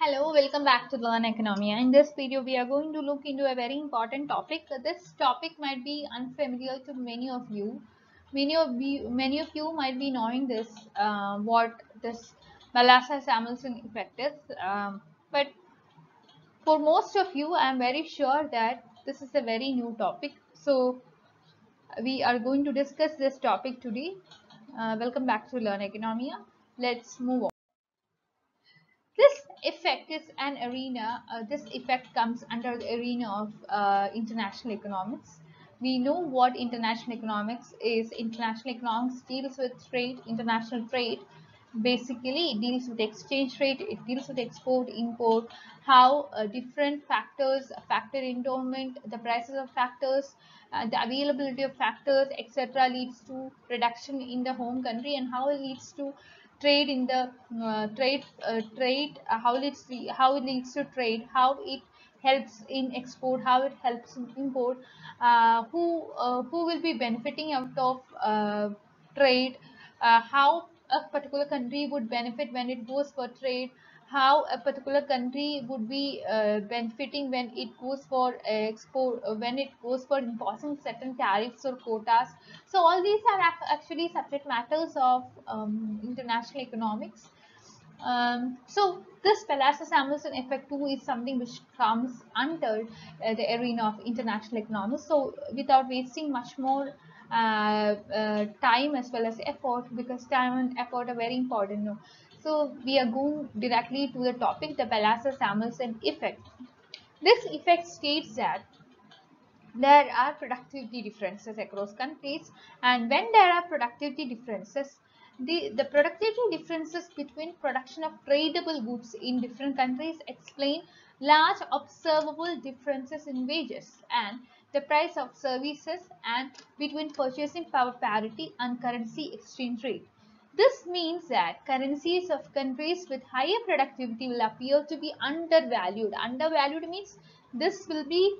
Hello, welcome back to Learn Oikonomia. In this video, we are going to look into a very important topic. This topic might be unfamiliar to many of you. Many of you, many of you might be knowing this, uh, what this Balassa-Samuelson effect is. Um, but for most of you, I am very sure that this is a very new topic. So, we are going to discuss this topic today. Uh, welcome back to Learn Oikonomia. Let's move on effect is an arena uh, this effect comes under the arena of uh, international economics. We know what international economics is. International economics deals with trade international trade basically it deals with exchange rate it deals with export import how uh, different factors factor endowment the prices of factors uh, the availability of factors etc leads to reduction in the home country and how it leads to trade in the uh, trade uh, trade uh, how it's how it leads to trade how it helps in export how it helps in import uh, who uh, who will be benefiting out of uh, trade how a particular country would benefit when it goes for trade how a particular country would be uh, benefiting when it goes for export uh, when it goes for imposing certain tariffs or quotas. So all these are actually subject matters of um, international economics. Um, so this Balassa-Samuelson effect too is something which comes under uh, the arena of international economics. So without wasting much more uh, uh, time as well as effort because time and effort are very important? So we are going directly to the topic, the Balassa-Samuelson effect. This effect states that there are productivity differences across countries and when there are productivity differences, the, the productivity differences between production of tradable goods in different countries explain large observable differences in wages and the price of services and between purchasing power parity and currency exchange rate. This means that currencies of countries with higher productivity will appear to be undervalued. Undervalued means this will be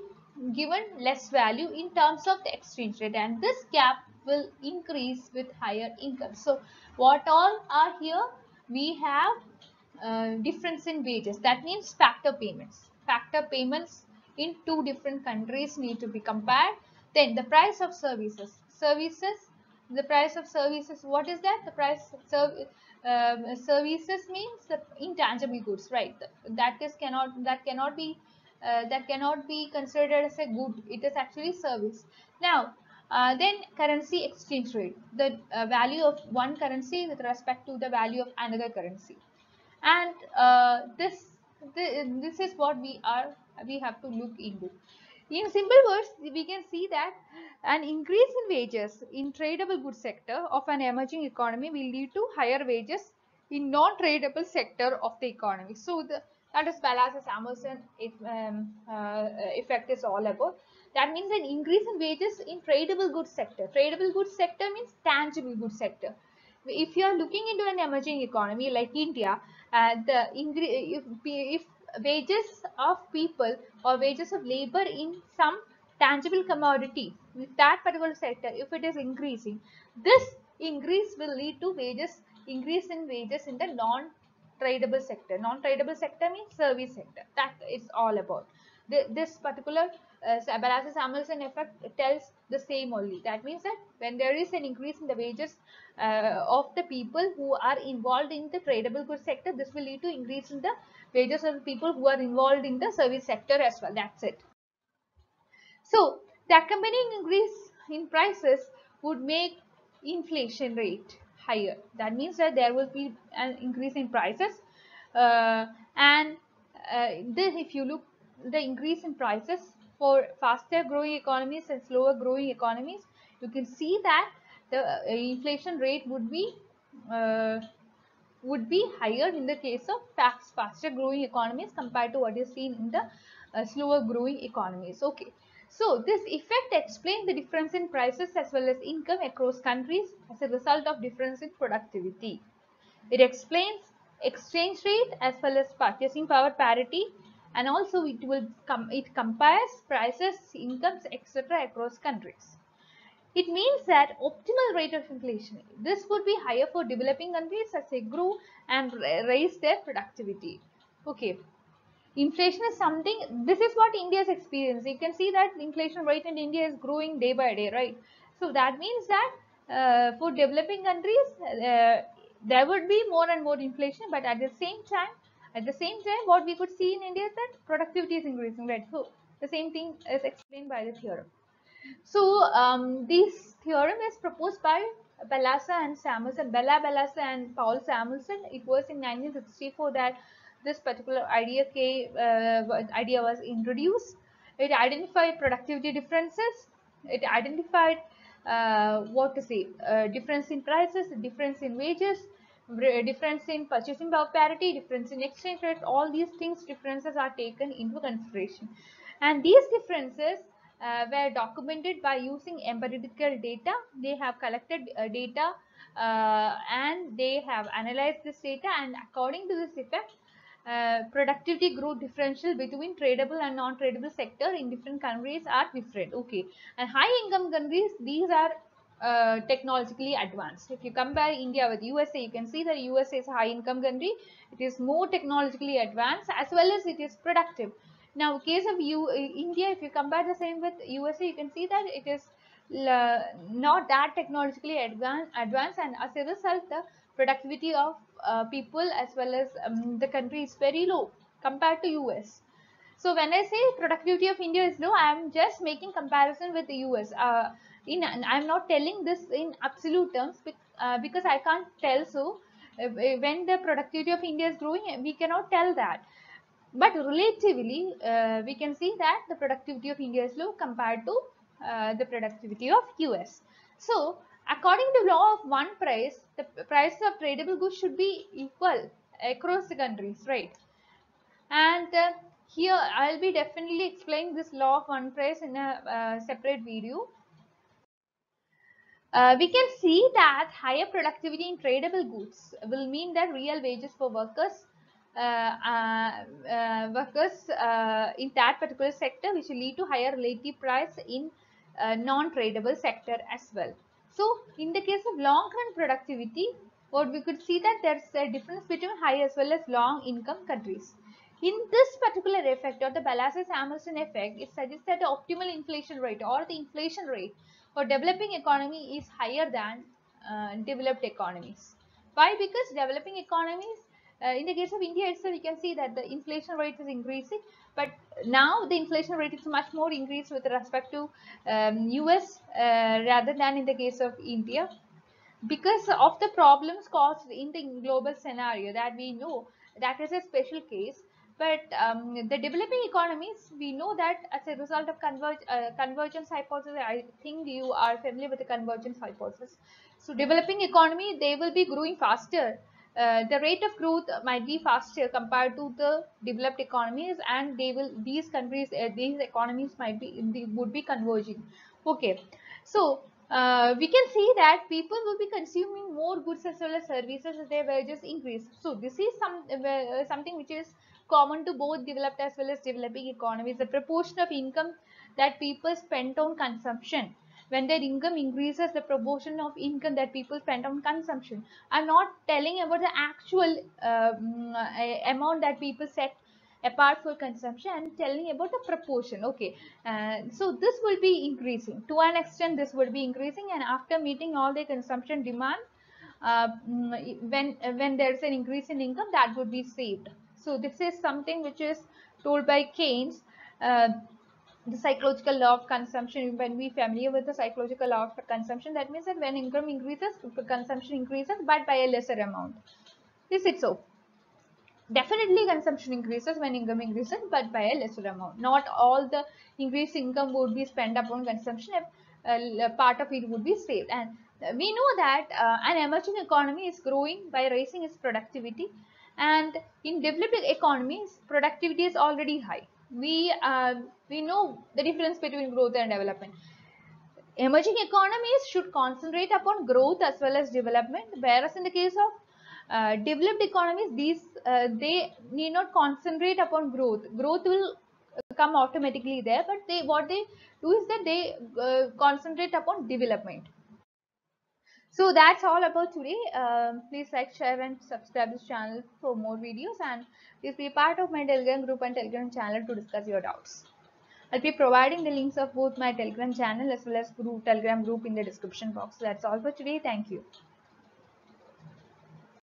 given less value in terms of the exchange rate and this gap will increase with higher income. So what all are here? We have uh, difference in wages. That means factor payments. Factor payments in two different countries need to be compared. Then the price of services. Services the price of services what is that? The price of um, services means the intangible goods right? That is cannot that cannot be uh, that cannot be considered as a good. It is actually service. Now uh, then currency exchange rate the uh, value of one currency with respect to the value of another currency. And uh, this, this this is what we are we have to look into in simple words, we can see that an increase in wages in tradable goods sector of an emerging economy will lead to higher wages in non-tradable sector of the economy. So, the, that is Balassa-Samuelson if, um, uh, effect is all about. That means an increase in wages in tradable goods sector. Tradable goods sector means tangible goods sector. If you are looking into an emerging economy like India, uh, the if, if wages of people or wages of labor in some tangible commodity. With that particular sector if it is increasing this increase will lead to wages increase in wages in the non tradable sector. Non tradable sector means service sector. That is all about the, this particular uh, Balassa-Samuelson effect tells the same only. That means that when there is an increase in the wages uh, of the people who are involved in the tradable goods sector, this will lead to increase in the wages of the people who are involved in the service sector as well. That's it. So, the accompanying increase in prices would make inflation rate higher. That means that there will be an increase in prices uh, and uh, this if you look the increase in prices for faster growing economies and slower growing economies, you can see that the uh, inflation rate would be uh, would be higher in the case of fast, faster growing economies compared to what is seen in the uh, slower growing economies. Okay. So, this effect explains the difference in prices as well as income across countries as a result of difference in productivity. It explains exchange rate as well as purchasing power parity and also it will com it compares prices, incomes, etc. across countries. It means that optimal rate of inflation, this would be higher for developing countries as they grow and raise their productivity. Okay. Inflation is something, this is what India is experiencing. You can see that inflation rate in India is growing day by day, right? So that means that uh, for developing countries, uh, there would be more and more inflation, but at the same time, at the same time, what we could see in India is that productivity is increasing, right? So the same thing is explained by the theorem. So um, this theorem is proposed by Balassa and Samuelson, Bela Balassa and Paul Samuelson. It was in 1964 that this particular idea, came, uh, idea was introduced. It identified productivity differences. It identified uh, what to say, uh, difference in prices, difference in wages, difference in purchasing power parity, difference in exchange rates, all these things differences are taken into consideration. And these differences uh, were documented by using empirical data. They have collected uh, data uh, and they have analyzed this data and according to this effect, uh, productivity growth differential between tradable and non-tradable sector in different countries are different. Okay, and high income countries, these are uh, technologically advanced. If you compare India with USA, you can see that USA is a high income country. It is more technologically advanced as well as it is productive. Now, case of U India, if you compare the same with USA, you can see that it is not that technologically advanced, advanced and as a result, the productivity of uh, people as well as um, the country is very low compared to US. So when I say productivity of India is low, I am just making comparison with the US. Uh, in I am not telling this in absolute terms uh, because I can't tell so. Uh, when the productivity of India is growing, we cannot tell that. But relatively, uh, we can see that the productivity of India is low compared to uh, the productivity of US. So According to law of one price, the price of tradable goods should be equal across the countries, right? And uh, here I'll be definitely explaining this law of one price in a uh, separate video. Uh, we can see that higher productivity in tradable goods will mean that real wages for workers uh, uh, uh, workers in that particular sector which will lead to higher relative price in non-tradable sector as well. So in the case of long run productivity, what we could see that there's a difference between high as well as long income countries. In this particular effect or the Balassa-Samuelson effect, it suggests that the optimal inflation rate or the inflation rate for developing economy is higher than uh, developed economies. Why? Because developing economies uh, in the case of India itself, you can see that the inflation rate is increasing, but now the inflation rate is much more increased with respect to um, US uh, rather than in the case of India because of the problems caused in the global scenario that we know that is a special case but um, the developing economies we know that as a result of converge, uh, convergence hypothesis i think you are familiar with the convergence hypothesis. So developing economy they will be growing faster. Uh, the rate of growth might be faster compared to the developed economies and they will these countries uh, these economies might be they would be converging. Okay. So uh, we can see that people will be consuming more goods as well as services as their wages increase. So this is some uh, something which is common to both developed as well as developing economies. The proportion of income that people spend on consumption. When their income increases the proportion of income that people spend on consumption. I'm not telling about the actual um, amount that people set apart for consumption. I'm telling about the proportion okay? Uh, so this will be increasing. To an extent this will be increasing and after meeting all the consumption demand uh, mm, when when there's an increase in income that would be saved so this is something which is told by Keynes uh, the psychological law of consumption. When we familiar with the psychological law of consumption that means that when income increases consumption increases but by a lesser amount. Is it so. Definitely consumption increases when income increases but by a lesser amount. Not all the increased income would be spent upon consumption part of it would be saved. And we know that uh, an emerging economy is growing by raising its productivity and in developed economies productivity is already high. We uh, we know the difference between growth and development. Emerging economies should concentrate upon growth as well as development whereas in the case of uh, developed economies these uh, they need not concentrate upon growth. Growth will come automatically there but they what they do is that they uh, concentrate upon development so that's all about today um, please like share and subscribe this channel for more videos and please be part of my telegram group and telegram channel to discuss your doubts I'll be providing the links of both my telegram channel as well as group telegram group in the description box. That's all for today. Thank you.